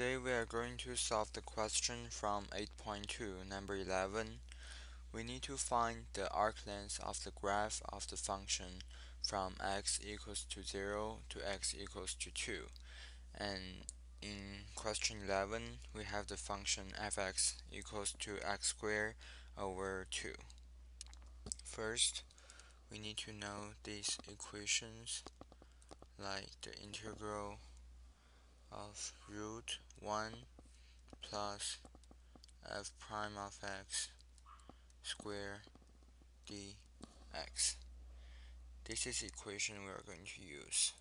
Today we are going to solve the question from 8.2 number 11. We need to find the arc length of the graph of the function from x equals to 0 to x equals to 2. And in question 11 we have the function fx equals to x squared over 2. First we need to know these equations like the integral of root 1 plus f prime of x square dx. This is equation we are going to use.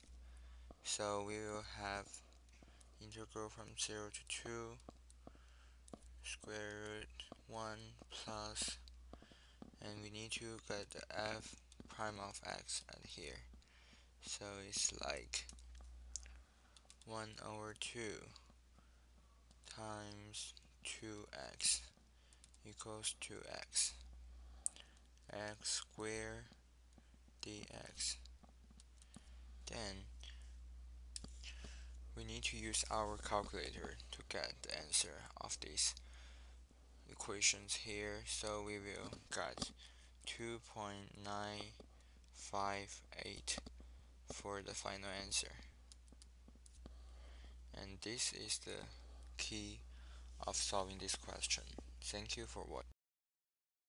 So we will have integral from 0 to 2 square root 1 plus and we need to get the f prime of x at here. So it's like 1 over 2 times 2x equals 2x x. Squared dx then we need to use our calculator to get the answer of these equations here. So we will get 2.958 for the final answer and this is the key of solving this question. Thank you for watching.